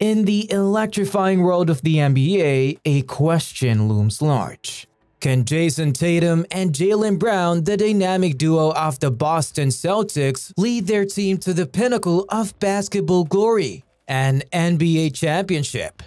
In the electrifying world of the NBA, a question looms large. Can Jayson Tatum and Jaylen Brown, the dynamic duo of the Boston Celtics, lead their team to the pinnacle of basketball glory, an NBA championship?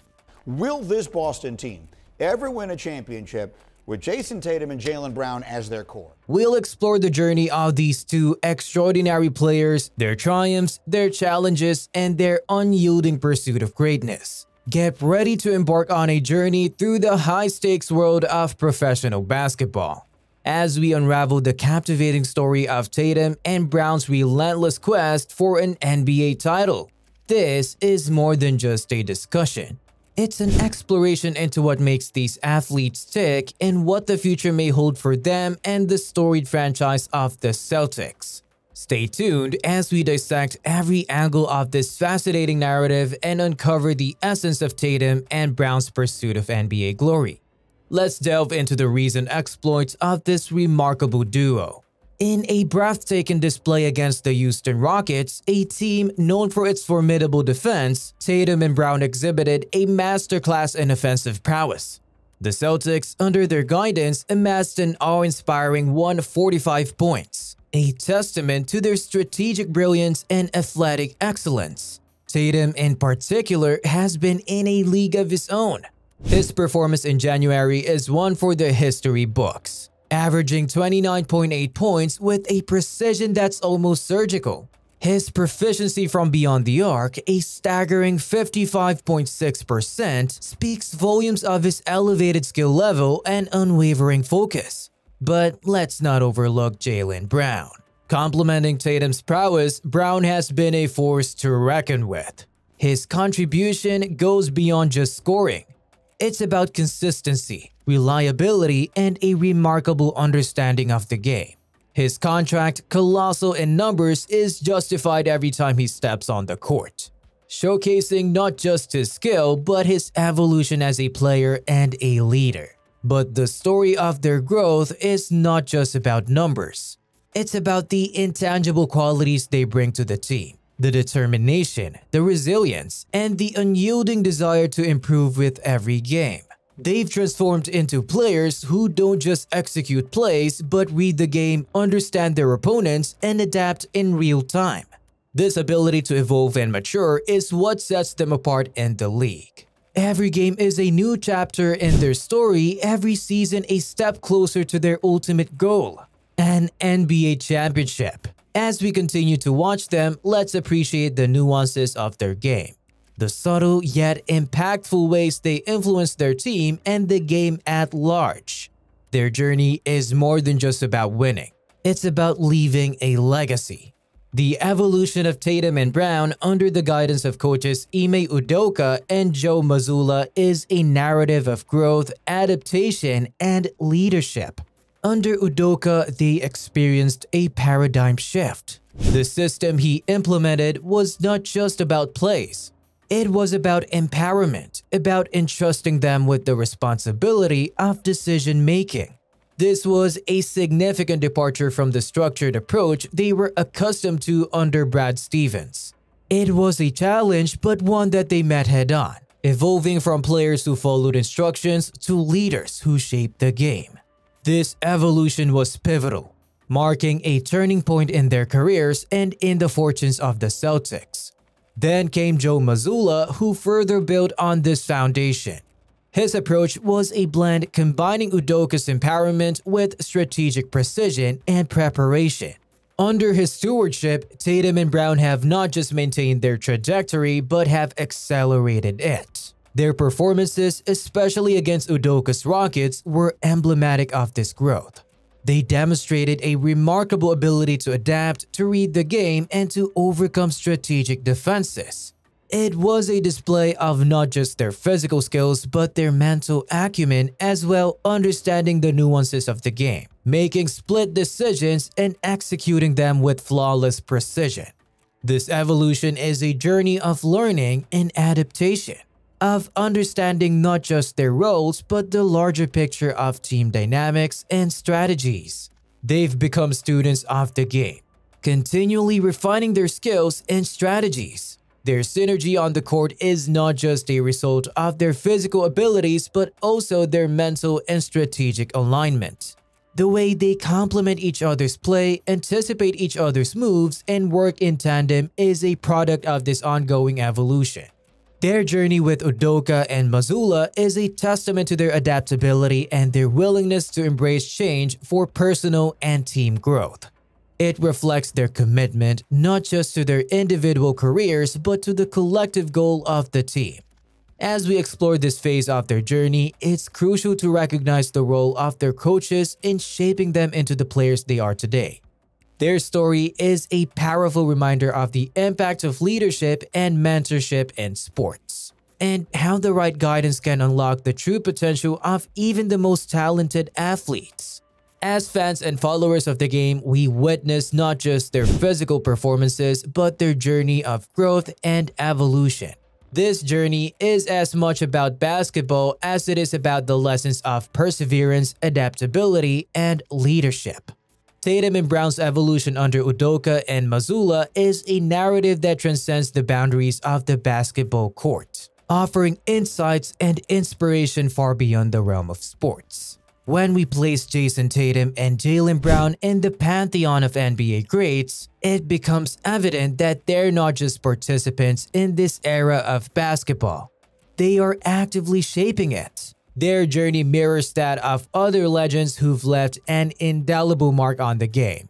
Will this Boston team ever win a championship with Jayson Tatum and Jaylen Brown as their core? We'll explore the journey of these two extraordinary players, their triumphs, their challenges, and their unyielding pursuit of greatness. Get ready to embark on a journey through the high-stakes world of professional basketball. As we unravel the captivating story of Tatum and Brown's relentless quest for an NBA title. This is more than just a discussion. It's an exploration into what makes these athletes tick and what the future may hold for them and the storied franchise of the Celtics. Stay tuned as we dissect every angle of this fascinating narrative and uncover the essence of Tatum and Brown's pursuit of NBA glory. Let's delve into the recent exploits of this remarkable duo. In a breathtaking display against the Houston Rockets, a team known for its formidable defense, Tatum and Brown exhibited a masterclass in offensive prowess. The Celtics, under their guidance, amassed an awe-inspiring 145 points, a testament to their strategic brilliance and athletic excellence. Tatum, in particular, has been in a league of his own. His performance in January is one for the history books, averaging 29.8 points with a precision that's almost surgical. His proficiency from beyond the arc, a staggering 55.6%, speaks volumes of his elevated skill level and unwavering focus. But let's not overlook Jaylen Brown. Complementing Tatum's prowess, Brown has been a force to reckon with. His contribution goes beyond just scoring. It's about consistency, reliability, and a remarkable understanding of the game. His contract, colossal in numbers, is justified every time he steps on the court, showcasing not just his skill but his evolution as a player and a leader. But the story of their growth is not just about numbers. It's about the intangible qualities they bring to the team. The determination, the resilience, and the unyielding desire to improve with every game. They've transformed into players who don't just execute plays but read the game, understand their opponents, and adapt in real time. This ability to evolve and mature is what sets them apart in the league. Every game is a new chapter in their story, every season a step closer to their ultimate goal, an NBA championship. As we continue to watch them, let's appreciate the nuances of their game, the subtle yet impactful ways they influence their team and the game at large. Their journey is more than just about winning. It's about leaving a legacy. The evolution of Tatum and Brown under the guidance of coaches Ime Udoka and Joe Mazzulla is a narrative of growth, adaptation, and leadership. Under Udoka, they experienced a paradigm shift. The system he implemented was not just about plays. It was about empowerment, about entrusting them with the responsibility of decision making. This was a significant departure from the structured approach they were accustomed to under Brad Stevens. It was a challenge, but one that they met head on, evolving from players who followed instructions to leaders who shaped the game. This evolution was pivotal, marking a turning point in their careers and in the fortunes of the Celtics. Then came Joe Mazzulla, who further built on this foundation. His approach was a blend combining Udoka's empowerment with strategic precision and preparation. Under his stewardship, Tatum and Brown have not just maintained their trajectory but have accelerated it. Their performances, especially against Udoka's Rockets, were emblematic of this growth. They demonstrated a remarkable ability to adapt, to read the game, and to overcome strategic defenses. It was a display of not just their physical skills but their mental acumen as well understanding the nuances of the game, making split decisions and executing them with flawless precision. This evolution is a journey of learning and adaptation, of understanding not just their roles but the larger picture of team dynamics and strategies. They've become students of the game, continually refining their skills and strategies Their synergy on the court is not just a result of their physical abilities but also their mental and strategic alignment. The way they complement each other's play, anticipate each other's moves, and work in tandem is a product of this ongoing evolution. Their journey with Udoka and Mazzulla is a testament to their adaptability and their willingness to embrace change for personal and team growth. It reflects their commitment not just to their individual careers but to the collective goal of the team. As we explore this phase of their journey, it's crucial to recognize the role of their coaches in shaping them into the players they are today. Their story is a powerful reminder of the impact of leadership and mentorship in sports, and how the right guidance can unlock the true potential of even the most talented athletes. As fans and followers of the game, we witness not just their physical performances, but their journey of growth and evolution. This journey is as much about basketball as it is about the lessons of perseverance, adaptability, and leadership. Tatum and Brown's evolution under Udoka and Mazzulla is a narrative that transcends the boundaries of the basketball court, offering insights and inspiration far beyond the realm of sports. When we place Jayson Tatum and Jaylen Brown in the pantheon of NBA greats, it becomes evident that they're not just participants in this era of basketball. They are actively shaping it. Their journey mirrors that of other legends who've left an indelible mark on the game.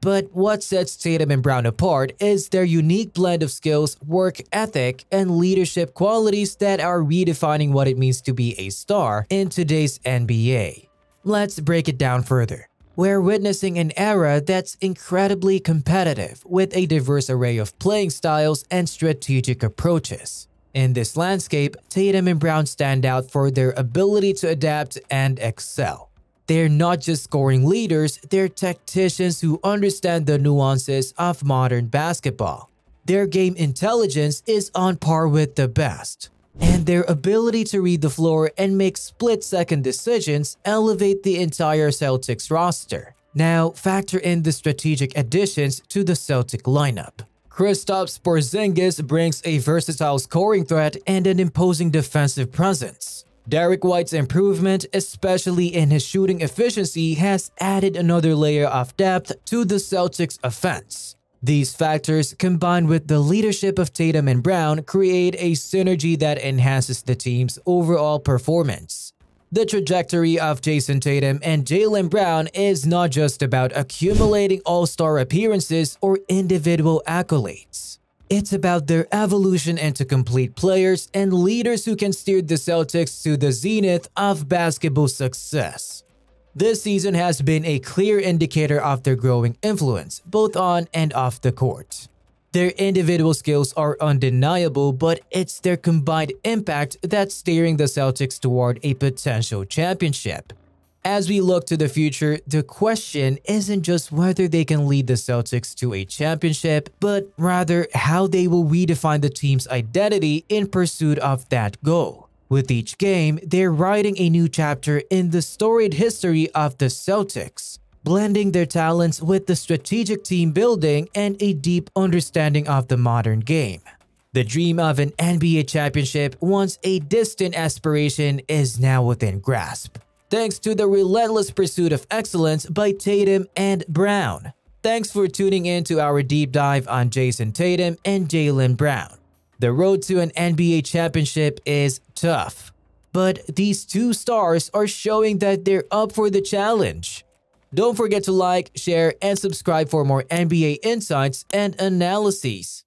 But what sets Tatum and Brown apart is their unique blend of skills, work ethic, and leadership qualities that are redefining what it means to be a star in today's NBA. Let's break it down further. We're witnessing an era that's incredibly competitive with a diverse array of playing styles and strategic approaches. In this landscape, Tatum and Brown stand out for their ability to adapt and excel. They're not just scoring leaders, they're tacticians who understand the nuances of modern basketball. Their game intelligence is on par with the best, and their ability to read the floor and make split-second decisions elevate the entire Celtics roster. Now, factor in the strategic additions to the Celtic lineup. Kristaps Porzingis brings a versatile scoring threat and an imposing defensive presence. Derrick White's improvement, especially in his shooting efficiency, has added another layer of depth to the Celtics' offense. These factors, combined with the leadership of Tatum and Brown, create a synergy that enhances the team's overall performance. The trajectory of Jayson Tatum and Jaylen Brown is not just about accumulating all-star appearances or individual accolades. It's about their evolution into complete players and leaders who can steer the Celtics to the zenith of basketball success. This season has been a clear indicator of their growing influence, both on and off the court. Their individual skills are undeniable, but it's their combined impact that's steering the Celtics toward a potential championship. As we look to the future, the question isn't just whether they can lead the Celtics to a championship, but rather how they will redefine the team's identity in pursuit of that goal. With each game, they're writing a new chapter in the storied history of the Celtics blending their talents with the strategic team building and a deep understanding of the modern game. The dream of an NBA championship, once a distant aspiration, is now within grasp. Thanks to the relentless pursuit of excellence by Tatum and Brown. Thanks for tuning in to our deep dive on Jayson Tatum and Jaylen Brown. The road to an NBA championship is tough, but these two stars are showing that they're up for the challenge. Don't forget to like, share, and subscribe for more NBA insights and analyses.